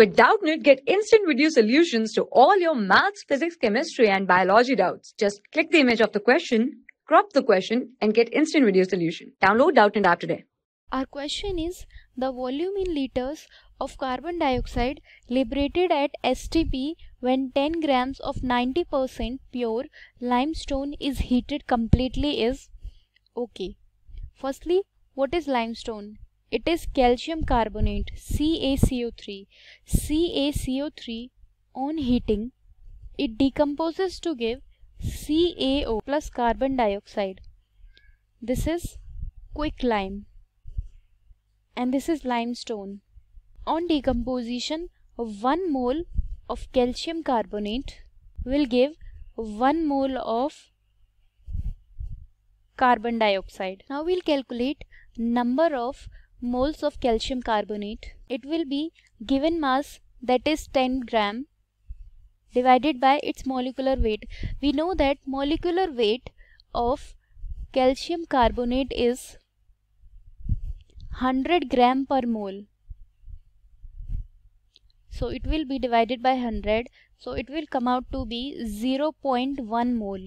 With Doubtnut, get instant video solutions to all your maths, physics, chemistry, and biology doubts. Just click the image of the question, crop the question, and get instant video solution. Download Doubtnut app today. Our question is the volume in liters of carbon dioxide liberated at STP when 10 grams of 90% pure limestone is heated completely is okay. Firstly, what is limestone? It is calcium carbonate CaCO3. CaCO3 on heating it decomposes to give CaO plus carbon dioxide. This is quicklime and this is limestone. On decomposition 1 mole of calcium carbonate will give 1 mole of carbon dioxide. Now we'll calculate number of moles of calcium carbonate. It will be given mass that is 10 gram divided by its molecular weight. We know that molecular weight of calcium carbonate is 100 gram per mole. So it will be divided by 100. So it will come out to be 0.1 mole.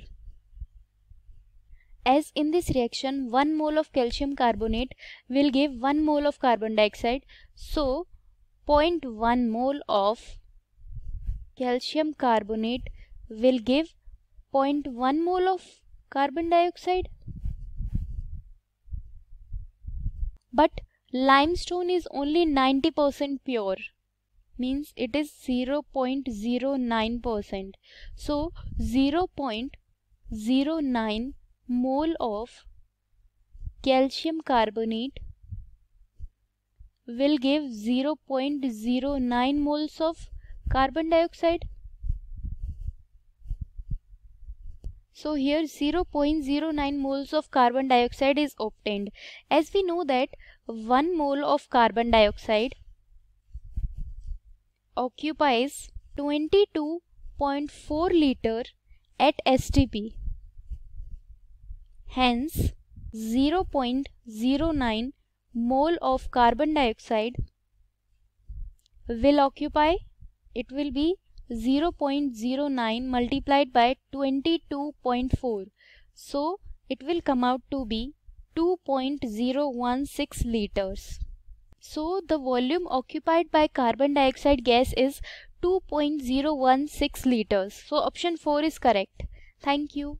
As in this reaction 1 mole of calcium carbonate will give 1 mole of carbon dioxide. So 0.1 mole of calcium carbonate will give 0.1 mole of carbon dioxide. But limestone is only 90% pure means it is 0.09%. So 0.09 mole of calcium carbonate will give 0.09 moles of carbon dioxide. So here 0.09 moles of carbon dioxide is obtained. As we know that 1 mole of carbon dioxide occupies 22.4 liter at STP. Hence 0.09 mole of carbon dioxide will occupy it will be 0.09 multiplied by 22.4 so it will come out to be 2.016 liters. So the volume occupied by carbon dioxide gas is 2.016 liters. So option 4 is correct. Thank you